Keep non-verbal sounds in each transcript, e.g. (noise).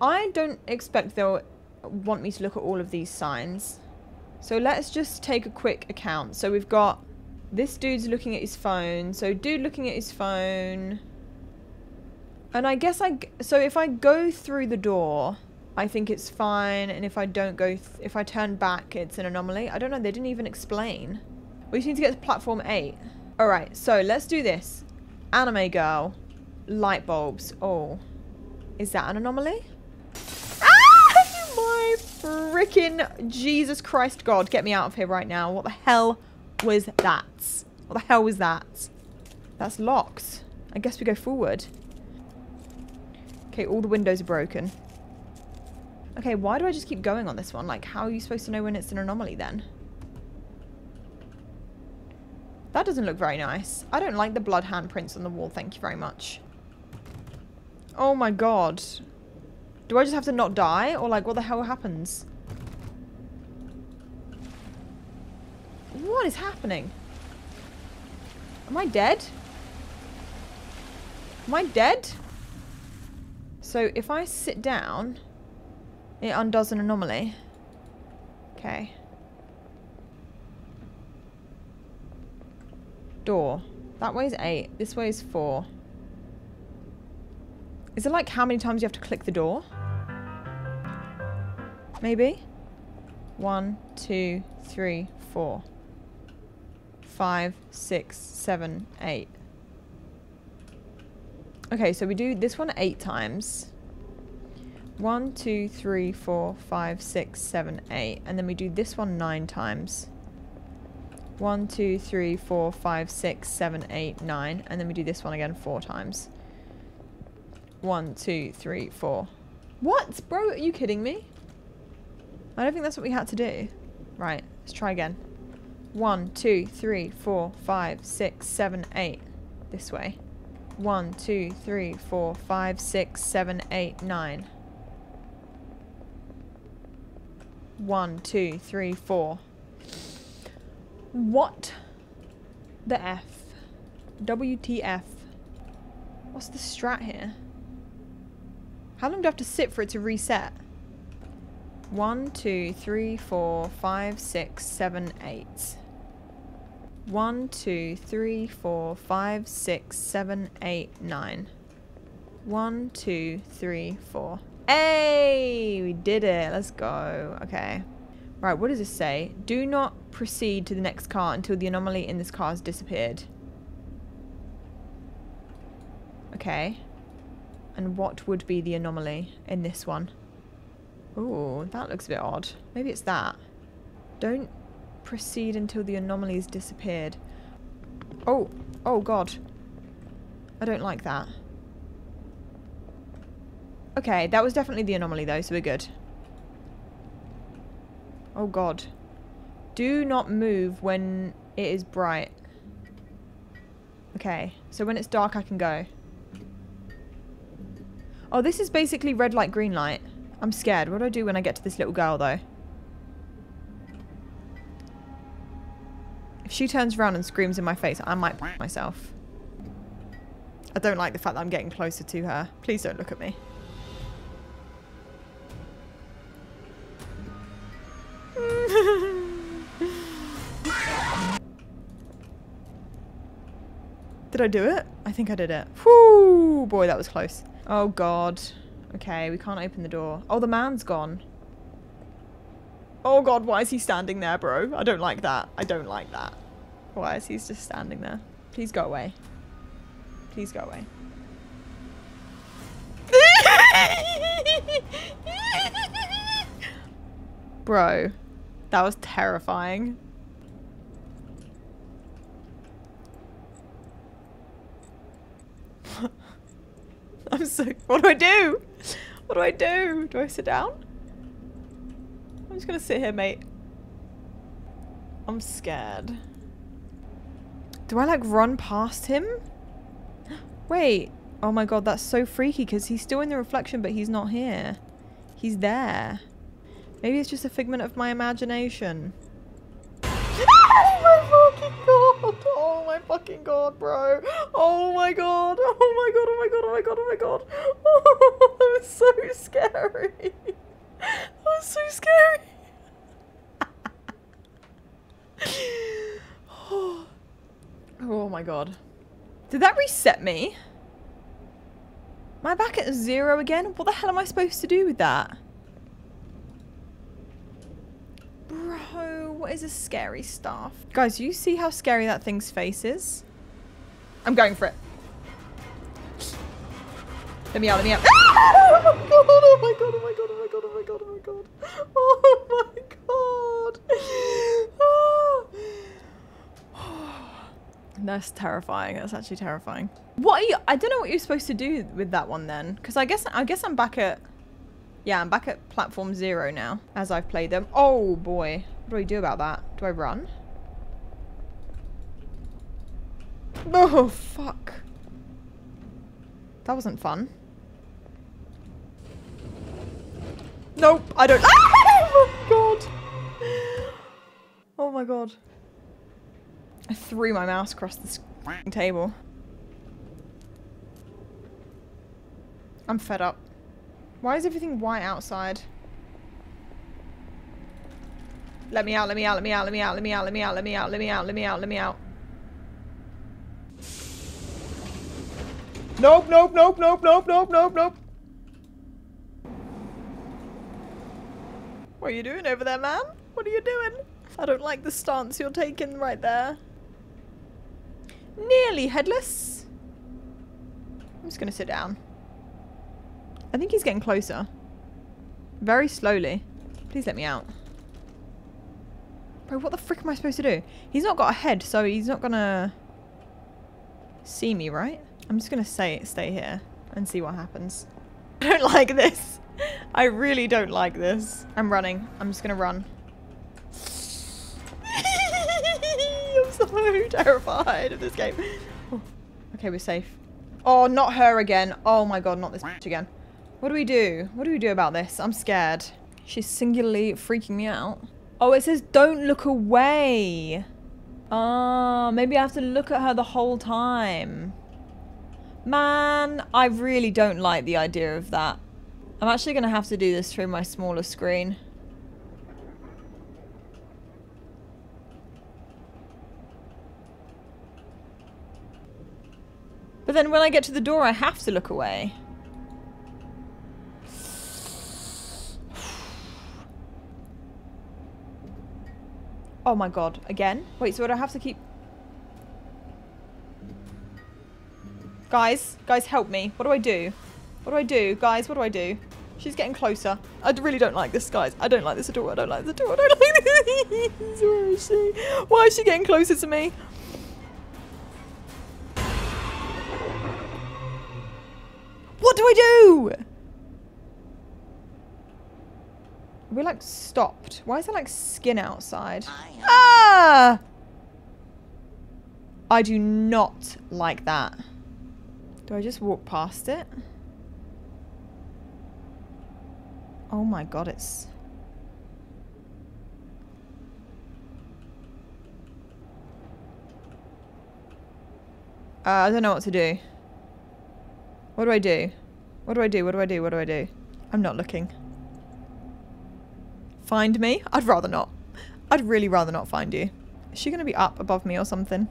I don't expect they'll want me to look at all of these signs. So let's just take a quick account. So we've got this dude's looking at his phone. So dude looking at his phone. And I guess I... So if I go through the door, I think it's fine. And if I don't go... if I turn back, it's an anomaly. I don't know. They didn't even explain. We just need to get to platform 8. Alright, so let's do this. Anime girl. Light bulbs. Oh. Is that an anomaly? Freaking Jesus Christ God. Get me out of here right now. What the hell was that? What the hell was that? That's locked. I guess we go forward. Okay, all the windows are broken. Okay, why do I just keep going on this one? Like, how are you supposed to know when it's an anomaly then? That doesn't look very nice. I don't like the blood handprints on the wall, thank you very much. Oh my god. Do I just have to not die? Or like, what the hell happens? What is happening? Am I dead? Am I dead? So if I sit down, it undoes an anomaly. Okay. Door. That way is 8. This way is 4. Is it like how many times you have to click the door? Maybe? One, two, three, four, five, six, seven, eight. Okay, so we do this one eight times. One, two, three, four, five, six, seven, eight. And then we do this one nine times. One, two, three, four, five, six, seven, eight, nine. And then we do this one again four times. One, two, three, four. What? Bro, are you kidding me? I don't think that's what we had to do. Right, let's try again. One, two, three, four, five, six, seven, eight. This way. One, two, three, four, five, six, seven, eight, nine. One, two, three, four. What the F? WTF? What's the strat here? How long do I have to sit for it to reset? One, two, three, four, five, six, seven, eight. One, two, three, four, five, six, seven, eight, nine. One, two, three, four. Hey! We did it. Let's go. Okay. Right, what does this say? Do not proceed to the next car until the anomaly in this car has disappeared. Okay. And what would be the anomaly in this one? Ooh, that looks a bit odd. Maybe it's that. Don't proceed until the anomaly has disappeared. Oh, oh god. I don't like that. Okay, that was definitely the anomaly though, so we're good. Oh god. Do not move when it is bright. Okay, so when it's dark I can go. Oh, this is basically red light, green light. I'm scared. What do I do when I get to this little girl though? If she turns around and screams in my face, I might myself. I don't like the fact that I'm getting closer to her. Please don't look at me. (laughs) Did I do it? I think I did it. Whoo! Boy, that was close. Oh, God. Okay, we can't open the door. Oh, the man's gone. Oh, God, why is he standing there, bro? I don't like that. I don't like that. Why is he just standing there? Please go away. Please go away. (laughs) Bro, that was terrifying. (laughs) I'm so... What do I do? What do I do? Do I sit down? I'm just gonna sit here, mate. I'm scared. Do I, like, run past him? (gasps) Wait. Oh my god, that's so freaky because he's still in the reflection, but he's not here. He's there. Maybe it's just a figment of my imagination. (laughs) oh my fucking god! Oh my fucking god, bro. Oh my god. Oh my god. Oh my god. Oh my god. Oh my god. Oh, was so scary. (laughs) That was so scary. (sighs) oh my god. Did that reset me? Am I back at zero again? What the hell am I supposed to do with that? Bro, what is this scary stuff? Guys, you see how scary that thing's face is? I'm going for it. Let me out, let me out. Ah! (laughs) Oh my god, oh my god, oh my god, oh my god, oh my god, oh my god. Oh my god. That's terrifying. That's actually terrifying. What are you? I don't know what you're supposed to do with that one then, because I guess I guess I'm back at. Yeah, I'm back at platform zero now as I've played them. Oh boy, what do I do about that? Do I run? Oh fuck. That wasn't fun. Nope, I don't. (laughs) Oh my god. Oh my god. I threw my mouse across the table. I'm fed up. Why is everything white outside? Let me out, let me out, let me out, let me out, let me out, let me out, let me out, let me out, let me out, let me out. Nope, nope, nope, nope, nope, nope, nope, nope. What are you doing over there, man? What are you doing? I don't like the stance you're taking right there. Nearly headless. I'm just going to sit down. I think he's getting closer. Very slowly. Please let me out. Bro, what the frick am I supposed to do? He's not got a head, so he's not going to see me, right? I'm just going to say stay here and see what happens. (laughs) I don't like this. I really don't like this. I'm running. I'm just going to run. (laughs) I'm so terrified of this game. Oh. Okay, we're safe. Oh, not her again. Oh my god, not this bitch again. What do we do? What do we do about this? I'm scared. She's singularly freaking me out. Oh, it says don't look away. Ah, uh, maybe I have to look at her the whole time. Man, I really don't like the idea of that. I'm actually going to have to do this through my smaller screen. But then when I get to the door, I have to look away. (sighs) Oh my god, again? Wait, so would I have to keep... Guys, guys, help me. What do I do? What do I do? Guys, what do I do? She's getting closer. I really don't like this, guys. I don't like this at all. I don't like this at all. I don't (laughs) like this. Where is she? Why is she getting closer to me? What do I do? We're like stopped. Why is there like skin outside? Ah! I do not like that. Do I just walk past it? Oh my god, it's... Uh, I don't know what to do. What do I do? What do I do? What do I do? What do I do? I'm not looking. Find me? I'd rather not. I'd really rather not find you. Is she going to be up above me or something?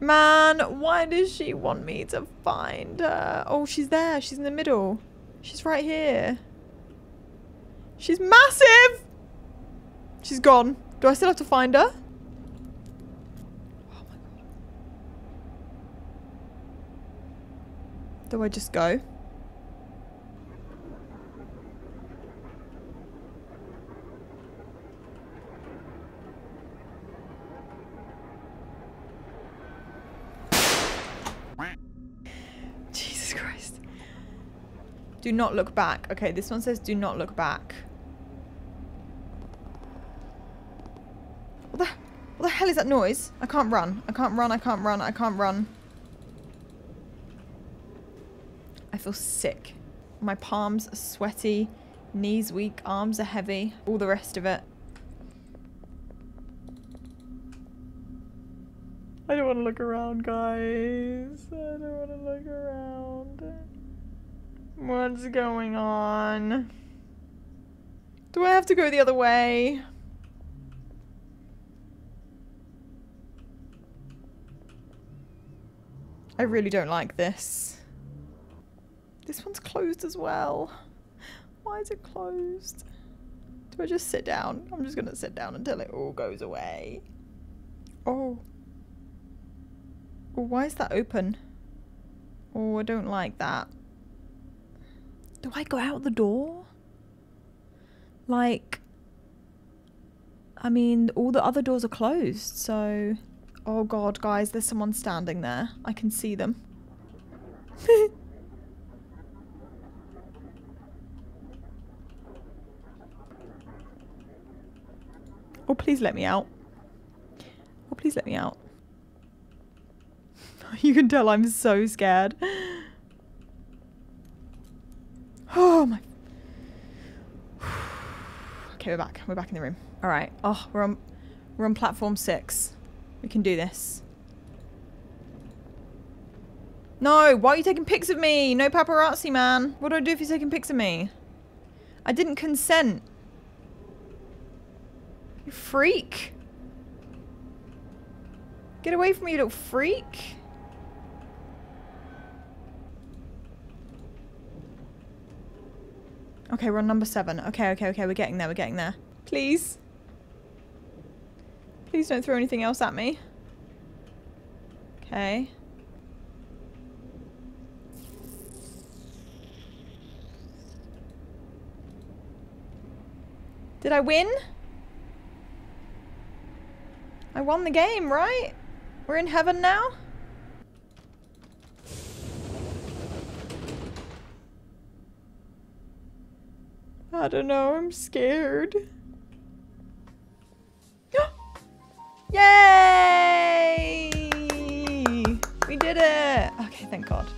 Man, why does she want me to find her? Oh, she's there. She's in the middle. She's right here. She's massive! She's gone. Do I still have to find her? Oh Do I just go? Jesus Christ. Do not look back. Okay, this one says do not look back. What the, what the hell is that noise? I can't run. I can't run. I can't run. I can't run. I feel sick. My palms are sweaty, knees weak, arms are heavy, all the rest of it. I don't want to look around, guys. I don't want to look around. What's going on? Do I have to go the other way? I really don't like this. This one's closed as well. Why is it closed? Do I just sit down? I'm just gonna sit down until it all goes away. Oh. oh why is that open? Oh, I don't like that. Do I go out the door? Like, I mean, all the other doors are closed, so... Oh god, guys, there's someone standing there. I can see them. (laughs) oh, please let me out. Oh, please let me out. (laughs) you can tell I'm so scared. Oh my... okay, we're back. In the room. Alright. Oh, we're on, we're on platform six. We can do this. No, why are you taking pics of me? No paparazzi, man. What do I do if you're taking pics of me? I didn't consent. You freak. Get away from me, you little freak. Okay, we're on number seven. Okay, okay, okay, we're getting there, we're getting there. Please. Please don't throw anything else at me. Okay. Did I win? I won the game, right? We're in heaven now? I don't know, I'm scared. Yay! We did it! Okay, thank God.